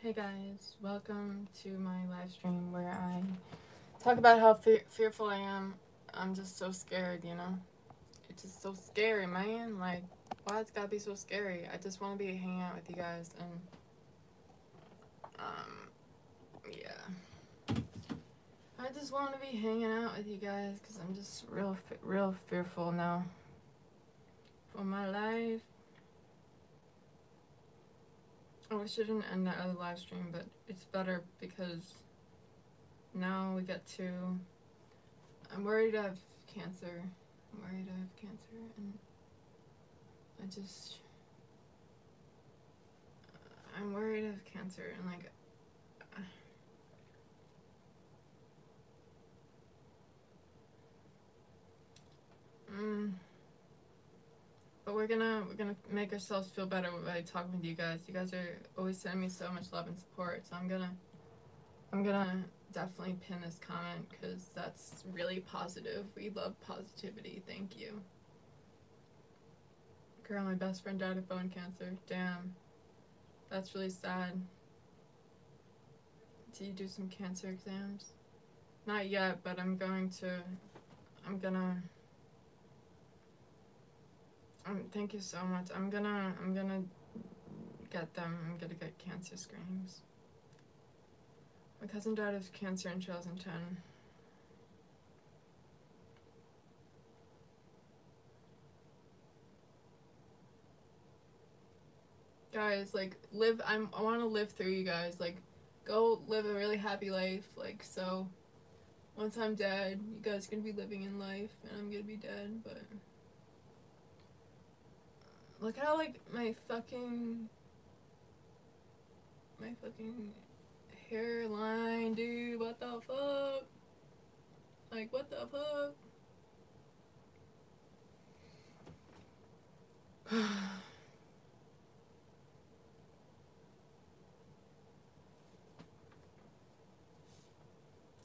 Hey guys, welcome to my live stream where I talk about how fe- fearful I am. I'm just so scared, you know? It's just so scary, man. Like, why it's gotta be so scary? I just want to be hanging out with you guys and, um, yeah. I just want to be hanging out with you guys because I'm just real, real fearful now for my life. Oh, we shouldn't end that other live stream, but it's better because now we get to. I'm worried I have cancer. I'm worried I have cancer, and I just. I'm worried I have cancer, and like. Mm. But we're gonna we're gonna make ourselves feel better by talking with you guys. You guys are always sending me so much love and support. So I'm gonna I'm gonna definitely pin this comment because that's really positive. We love positivity. Thank you. Girl, my best friend died of bone cancer. Damn, that's really sad. Do you do some cancer exams? Not yet, but I'm going to. I'm gonna. Um, thank you so much. I'm gonna I'm gonna get them. I'm gonna get cancer screenings. My cousin died of cancer in 2010. Guys, like live. I'm. I want to live through you guys. Like, go live a really happy life. Like so. Once I'm dead, you guys are gonna be living in life, and I'm gonna be dead. But Look how like my fucking my fucking hairline, dude. What the fuck? Like what the fuck?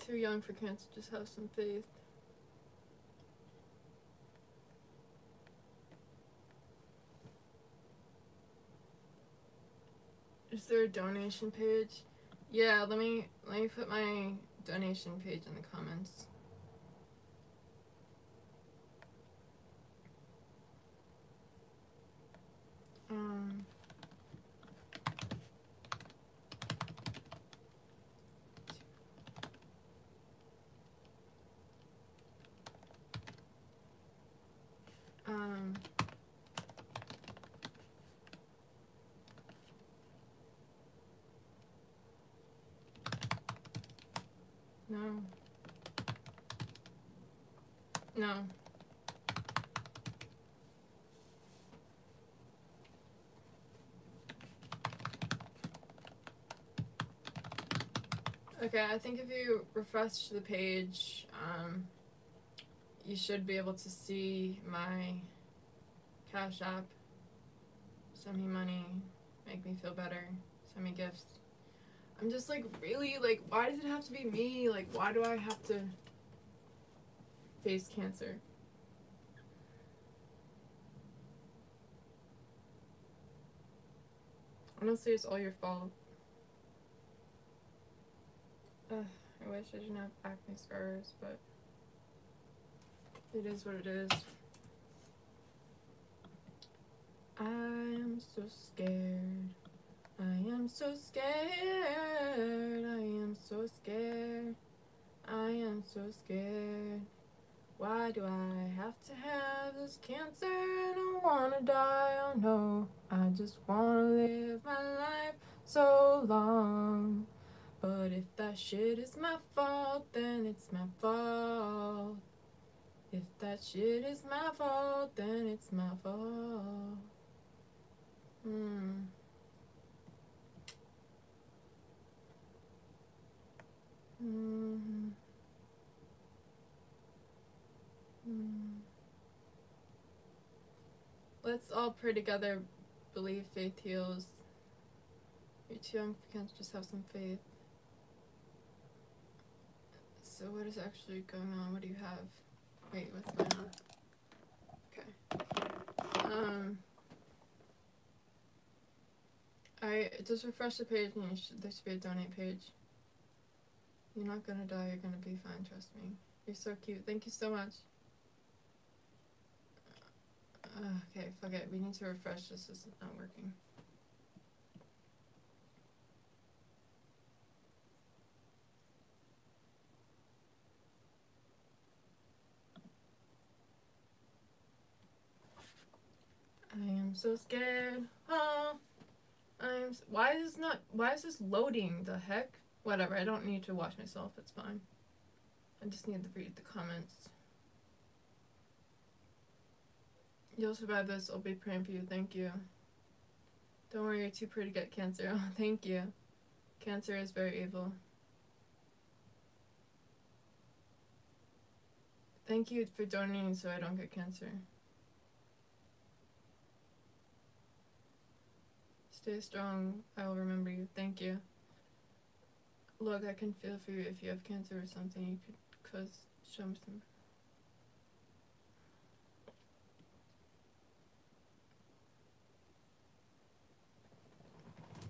Too young for cancer. Just have some faith. Is there a donation page? Yeah, let me let me put my donation page in the comments. No. No. Okay, I think if you refresh the page, um, you should be able to see my Cash App. Send me money, make me feel better, send me gifts. I'm just like really like why does it have to be me? Like why do I have to face cancer? Honestly, it's all your fault. I wish I didn't have acne scars, but it is what it is. I am so scared. I am so scared. I am so scared. I am so scared. Why do I have to have this cancer? I don't wanna die. Oh no. I just wanna live my life so long. But if that shit is my fault, then it's my fault. If that shit is my fault, then it's my fault. Hmm. Mm. Mm. Let's all pray together. Believe faith heals. You're too young for cancer, just have some faith. So, what is actually going on? What do you have? Wait, what's going on? Okay. Um. I just refresh the page and there should be a donate page. You're not gonna die, you're gonna be fine, trust me. You're so cute. Thank you so much. Uh, okay, fuck it. We need to refresh this. Is not working. I am so scared. Oh, I'm. Why is this not? Why is this loading? The heck? Whatever. I don't need to watch myself. It's fine. I just need to read the comments. You'll survive this. I'll be praying for you. Thank you. Don't worry, you're too pretty to get cancer. Oh, thank you. Cancer is very evil. Thank you for donating so I don't get cancer. Stay strong. I will remember you. Thank you. Look, I can feel for you if you have cancer or something. You could cause some.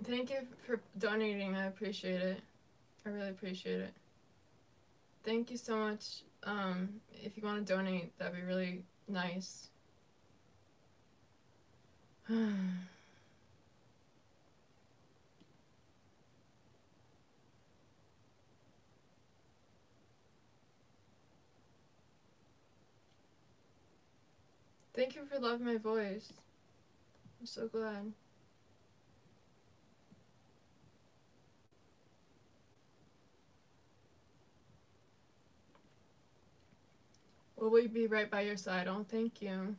Thank you for donating. I appreciate it. I really appreciate it. Thank you so much. Um, if you want to donate, that'd be really nice. Thank you for loving my voice. I'm so glad. Will we be right by your side? Oh, thank you.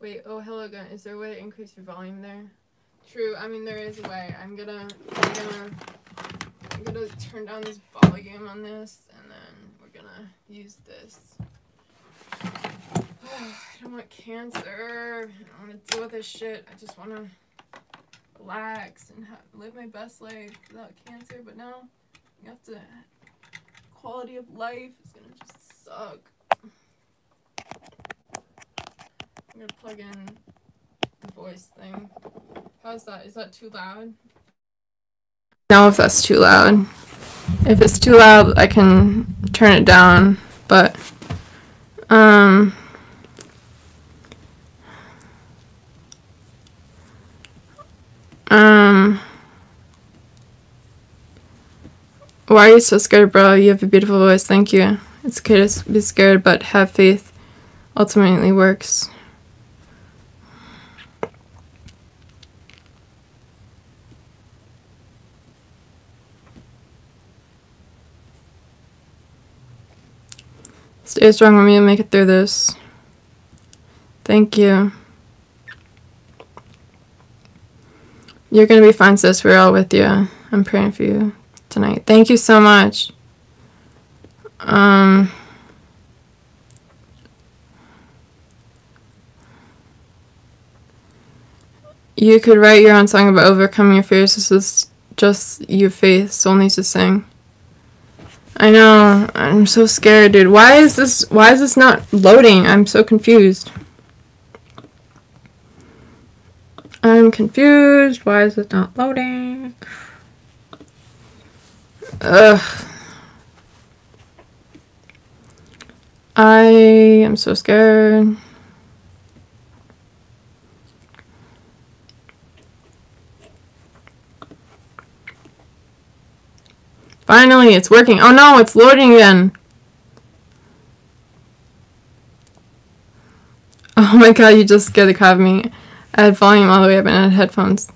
Wait, oh, hello again. Is there a way to increase your volume there? True, I mean, there is a way. I'm gonna, I'm gonna, I'm gonna turn down this volume on this, and then we're gonna use this. I don't want cancer. I don't want to deal with this shit. I just want to relax and ha- live my best life without cancer. But now, you have to. Quality of life is gonna just suck. I'm gonna plug in the voice thing. How's that? Is that too loud? Know if that's too loud. If it's too loud, I can turn it down. But um. Um. Why are you so scared, bro? You have a beautiful voice. Thank you. It's okay to be scared, but have faith. Ultimately works. Stay strong with me and make it through this. Thank you. You're gonna be fine, sis. We're all with you. I'm praying for you tonight. Thank you so much. Um. You could write your own song about overcoming your fears. This is just your faith. Soul needs to sing. I know. I'm so scared, dude. Why is this? Why is this not loading? I'm so confused. I'm confused. Why is it not loading? Ugh. I am so scared. Finally, it's working. Oh no, it's loading again. Oh my god, you just scared the crap of me. I had volume all the way up and I had headphones.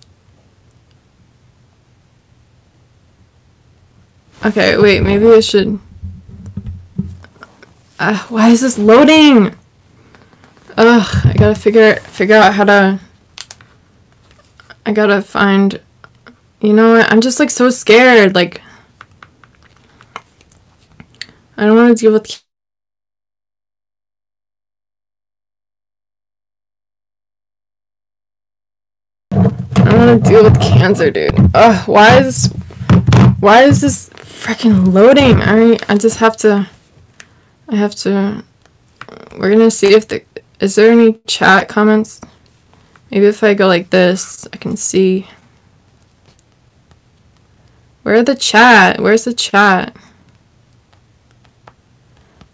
Okay, wait, maybe I should. Uh, why is this loading? Ugh, I gotta figure figure out how to. I gotta find. You know what? I'm just like so scared. Like, I don't want to deal with. I don't want to deal with cancer, dude. Ugh, why is why is this freaking loading? I I just have to. I have to. We're gonna see if the. Is there any chat comments? Maybe if I go like this, I can see. Where the chat? Where's the chat?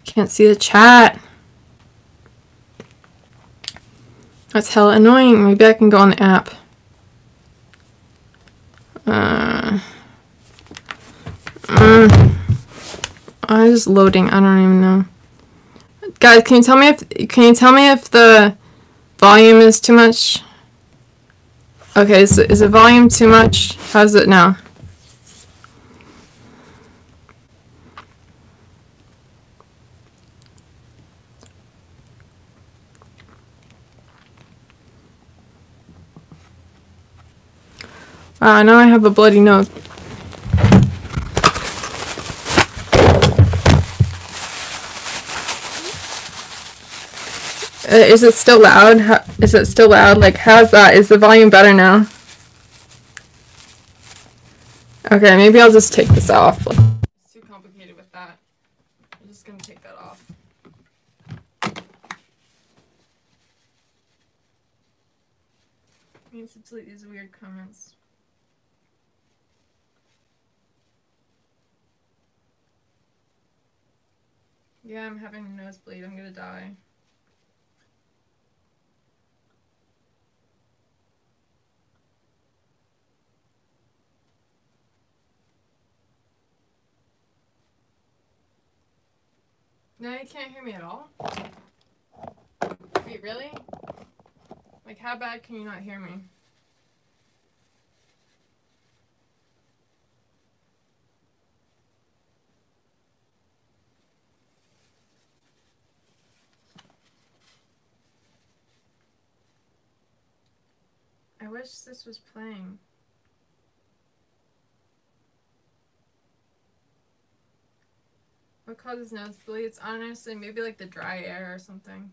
Can't see the chat. That's hella annoying. Maybe I can go on the app. Uh, uh, I was loading. I don't even know. Guys, can you tell me if can you tell me if the volume is too much? Okay, is, is the volume too much? How's it now? Wow, now I have a bloody nose. Is it still loud? How, is it still loud? Like, how's that? Is the volume better now? Okay, maybe I'll just take this off. It's too complicated with that. I'm just gonna take that off. I need to delete these weird comments. Yeah, I'm having a nosebleed. I'm gonna die. Now you can't hear me at all? Wait, really? Like, how bad can you not hear me? I wish this was playing. What causes nosebleeds? Honestly, maybe like the dry air or something.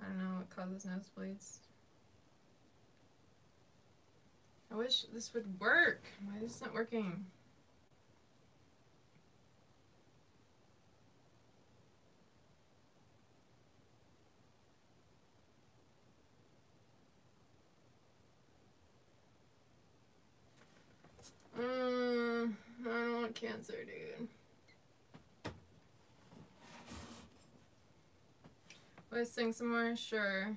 I don't know what causes nosebleeds. I wish this would work. Why is this not working? Mm, I don't want cancer, dude. Let's sing some more? Sure.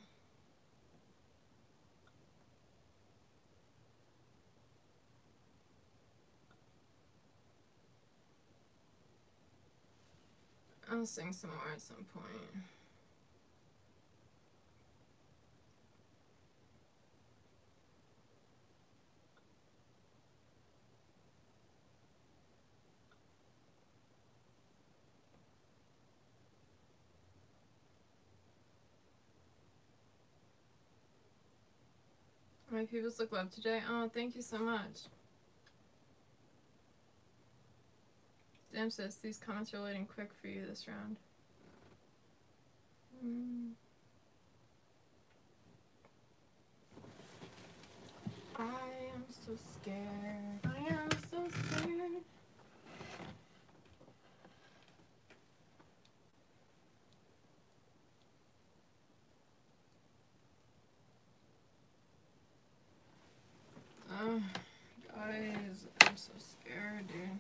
I'll sing some more at some point. My pupils look love today. Oh, thank you so much. Damn sis, these comments are loading quick for you this round. Mm. I am so scared. I am so scared. Oh, guys, I'm so scared, dude.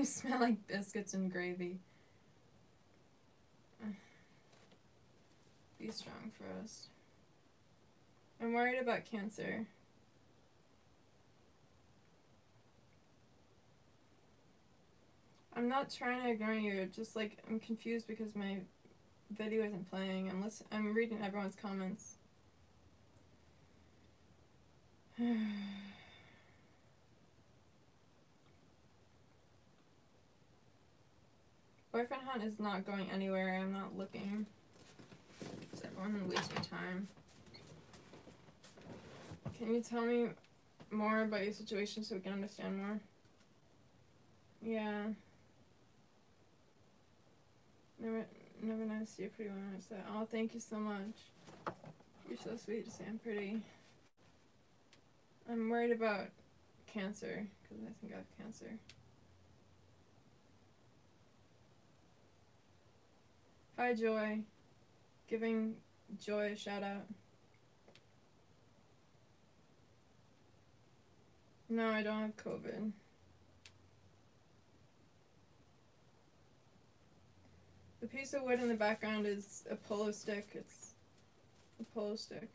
You smell like biscuits and gravy. Be strong for us. I'm worried about cancer. I'm not trying to ignore you, just like I'm confused because my video isn't playing. I'm listen I'm reading everyone's comments. Boyfriend hunt is not going anywhere. I'm not looking. Because everyone wastes my time. Can you tell me more about your situation so we can understand more? Yeah. Never, never nice to see a pretty woman like that. Oh, thank you so much. You're so sweet to say I'm pretty. I'm worried about cancer because I think I have cancer. Hi, Joy. Giving Joy a shout out. No, I don't have COVID. The piece of wood in the background is a polo stick. It's a polo stick.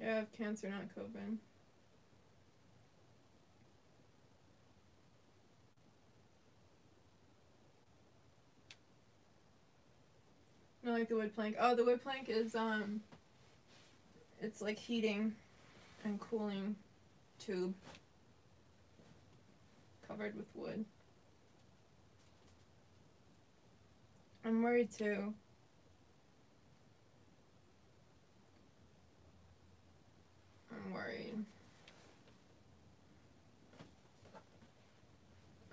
Yeah, I have cancer, not COVID. I like the wood plank. Oh, the wood plank is um it's like heating and cooling tube covered with wood. I'm worried too. I'm worried.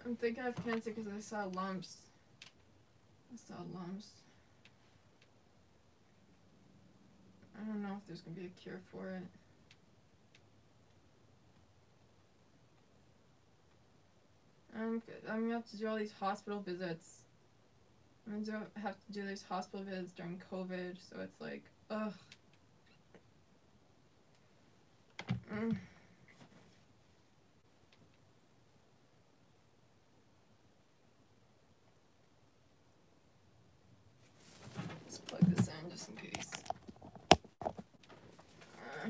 I'm thinking I have cancer because I saw lumps. I saw lumps. I don't know if there's gonna be a cure for it. I'm, I'm gonna have to do all these hospital visits. I'm gonna have to do these hospital visits during COVID, so it's like, ugh. Mm. Let's plug this in just in case. Uh.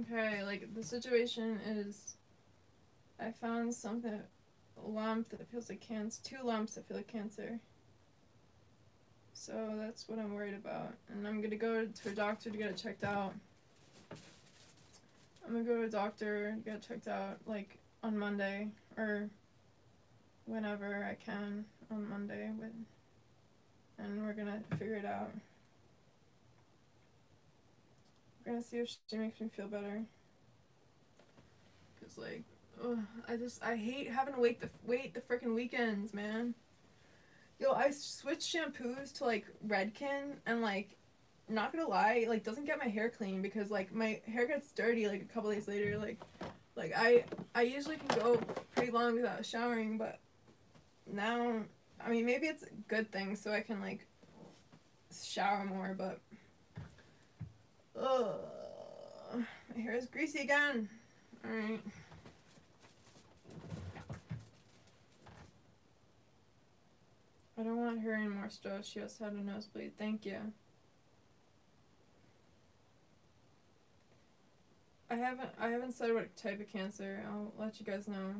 Okay, like the situation is I found something a lump that feels like cancer two lumps that feel like cancer. So that's what I'm worried about. And I'm gonna go to a doctor to get it checked out. I'm gonna go to a doctor, get it checked out like on Monday or whenever I can on Monday with and we're gonna figure it out. We're gonna see if she makes me feel better. Cause like, ugh, I just I hate having to wait the wait the freaking weekends, man. Yo, I switched shampoos to like Redken and like, not gonna lie, like doesn't get my hair clean because like my hair gets dirty like a couple days later. Like, like I I usually can go pretty long without showering, but now I mean maybe it's a good thing so I can like shower more, but Ugh. My hair is greasy again. Alright. I don't want her anymore, Sto. She has had a nosebleed. Thank you. I haven't I haven't said what type of cancer. I'll let you guys know.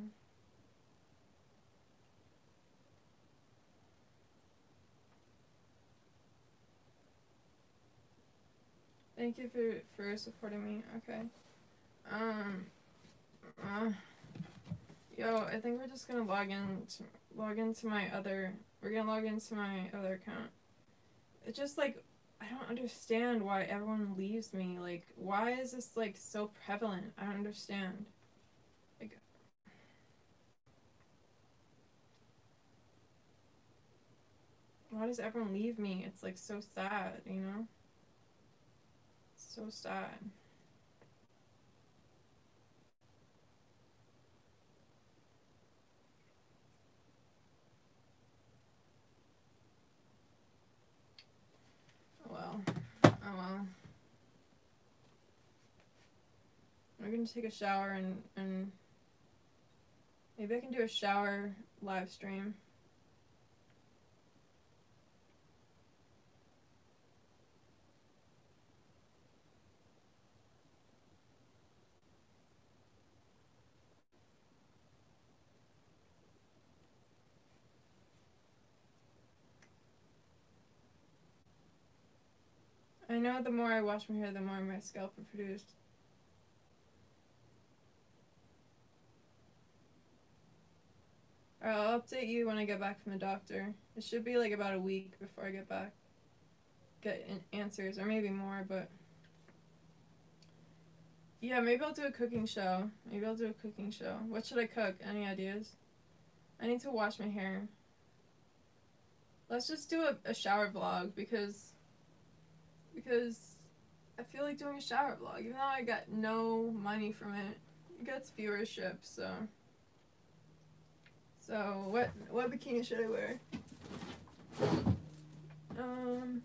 Thank you for for supporting me. Okay. Um. Uh, yo, I think we're just gonna log in to, log into my other. We're gonna log into my other account. It's just like I don't understand why everyone leaves me. Like, why is this like so prevalent? I don't understand. Like. Why does everyone leave me? It's like so sad, you know? So sad. Oh well. Oh well. I'm gonna take a shower and, and maybe I can do a shower live stream. I know the more I wash my hair, the more my scalp will produce. Alright, I'll update you when I get back from the doctor. It should be like about a week before I get back. Get answers, or maybe more, but. Yeah, maybe I'll do a cooking show. Maybe I'll do a cooking show. What should I cook? Any ideas? I need to wash my hair. Let's just do a, a shower vlog because because I feel like doing a shower vlog, even though I got no money from it. It gets viewership, so. So what what bikini should I wear? Um.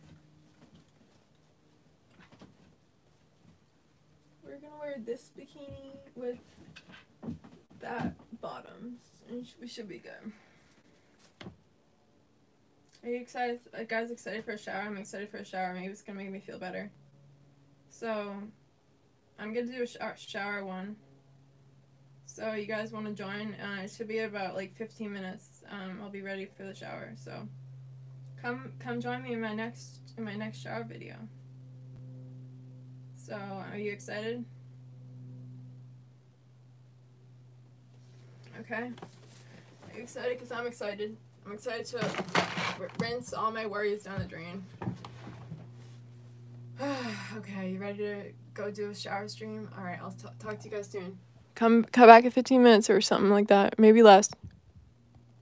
We're gonna wear this bikini with that bottoms, and we should be good. Are you excited? Uh, guys, excited for a shower? I'm excited for a shower. Maybe it's gonna make me feel better. So, I'm gonna do a shower, shower one. So you guys want to join? Uh, it should be about like 15 minutes. Um, I'll be ready for the shower. So, come come join me in my next in my next shower video. So, are you excited? Okay. Are you excited? Because I'm excited. I'm excited to rinse all my worries down the drain. okay, you ready to go do a shower stream? All right, I'll talk to you guys soon. Come, come back in 15 minutes or something like that. Maybe less.